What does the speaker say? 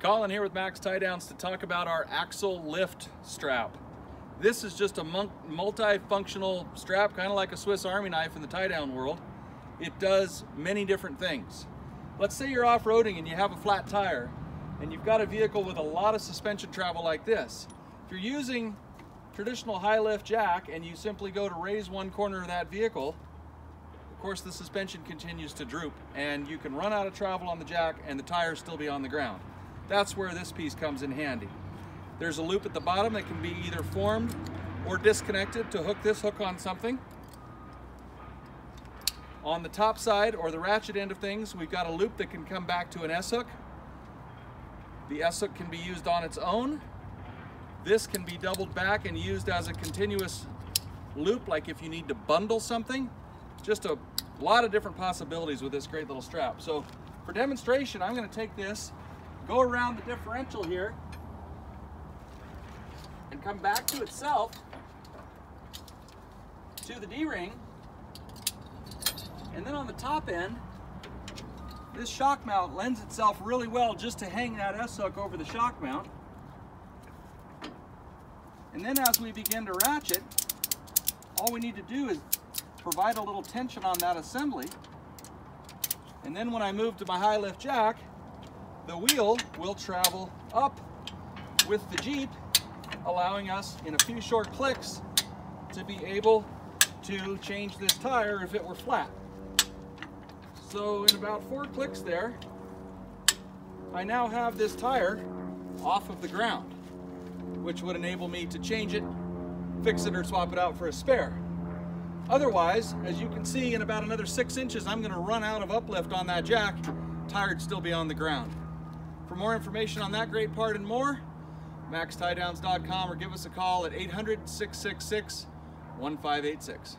Colin here with Mac's Tie Downs to talk about our axle lift strap. This is just a multi-functional strap, kind of like a Swiss Army knife in the tie down world. It does many different things. Let's say you're off-roading and you have a flat tire and you've got a vehicle with a lot of suspension travel like this. If you're using traditional high lift jack and you simply go to raise one corner of that vehicle, of course the suspension continues to droop and you can run out of travel on the jack and the tires still be on the ground. That's where this piece comes in handy. There's a loop at the bottom that can be either formed or disconnected to hook this hook on something. On the top side or the ratchet end of things, we've got a loop that can come back to an S-hook. The S-hook can be used on its own. This can be doubled back and used as a continuous loop, like if you need to bundle something. Just a lot of different possibilities with this great little strap. So for demonstration, I'm gonna take this go around the differential here and come back to itself to the D-ring. And then on the top end, this shock mount lends itself really well just to hang that S-hook over the shock mount. And then as we begin to ratchet, all we need to do is provide a little tension on that assembly. And then when I move to my high lift jack, the wheel will travel up with the Jeep, allowing us in a few short clicks to be able to change this tire if it were flat. So in about four clicks there, I now have this tire off of the ground, which would enable me to change it, fix it, or swap it out for a spare. Otherwise, as you can see, in about another six inches, I'm gonna run out of uplift on that jack, tire would still be on the ground. For more information on that great part and more, maxtiedowns.com or give us a call at 800 666 1586.